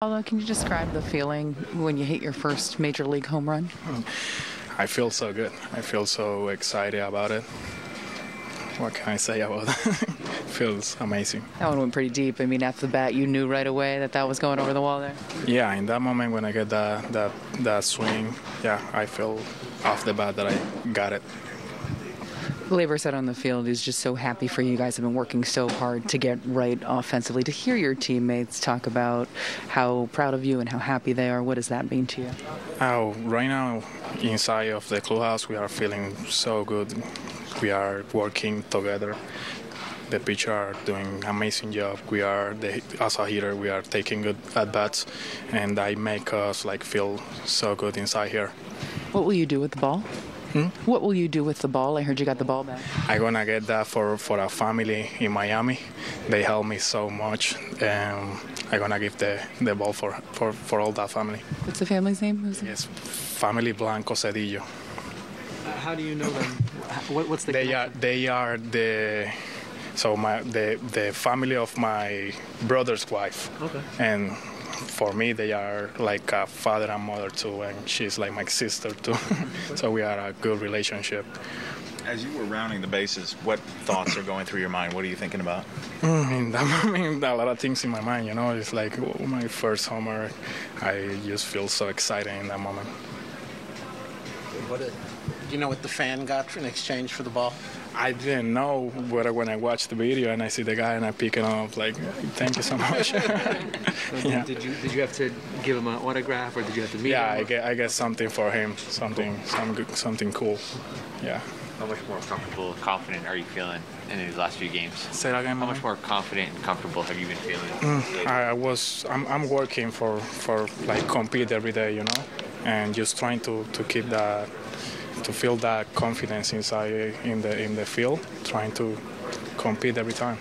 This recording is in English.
Paulo, can you describe the feeling when you hit your first major league home run? I feel so good. I feel so excited about it. What can I say about that? feels amazing. That one went pretty deep. I mean, after the bat, you knew right away that that was going over the wall there. Yeah, in that moment when I get that that that swing, yeah, I feel off the bat that I got it. Gleyber said on the field he's just so happy for you. You guys have been working so hard to get right offensively. To hear your teammates talk about how proud of you and how happy they are, what does that mean to you? Oh, right now inside of the clubhouse, we are feeling so good. We are working together. The pitcher are doing amazing job. We are the, as a hitter, we are taking good at bats, and I make us like feel so good inside here. What will you do with the ball? Hmm? What will you do with the ball? I heard you got the ball back. I'm gonna get that for for a family in Miami. They help me so much, and I'm gonna give the, the ball for, for, for all that family. What's the family's name? Who's Yes, family Blanco Cedillo. How do you know them? What, what's the They are they are the so my the the family of my brother's wife. Okay. And for me, they are like a father and mother too, and she's like my sister too. so we are a good relationship. As you were rounding the bases, what thoughts are going through your mind? What are you thinking about? Mm, in that moment, a lot of things in my mind, you know. It's like oh, my first homer. I just feel so excited in that moment. What it, do you know what the fan got in exchange for the ball? I didn't know, but when I watched the video and I see the guy and I pick it up, like, thank you so much. yeah. Did you did you have to give him an autograph or did you have to meet Yeah, I him? get I get something for him, something some good, something cool. Yeah. How much more comfortable, confident are you feeling in these last few games? Say that again. How Mama? much more confident and comfortable have you been feeling? Mm, I I was I'm, I'm working for for like compete every day, you know, and just trying to to keep that to feel that confidence inside in the in the field, trying to compete every time.